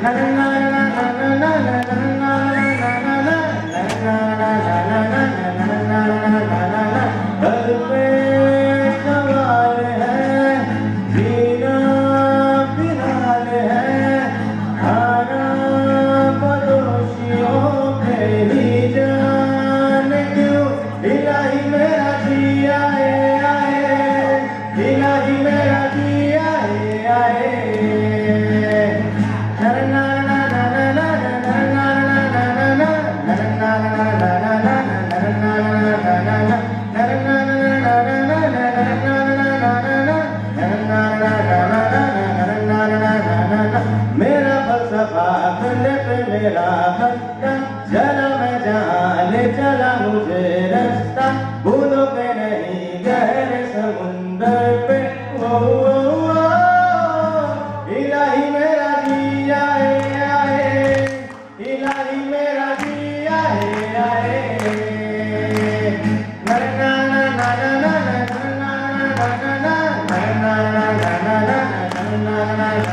Having Mera falsafa, philip mera hatta, jalam Amém.